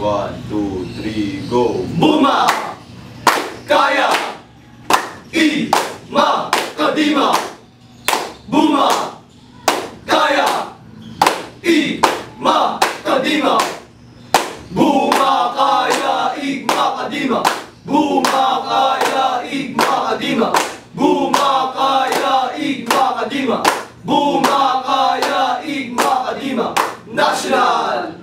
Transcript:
One, two, three, go! Buma! Kaya! I! Ma! Kadima! Buma! Kaya! I! Ma! Kadima! Buma! Kaya! Igma! Kadima! Buma! Kaya! Igma! Kadima! Buma! Kaya! Igma! Kadima! Buma! Kaya! Igma! Kadima! National! National!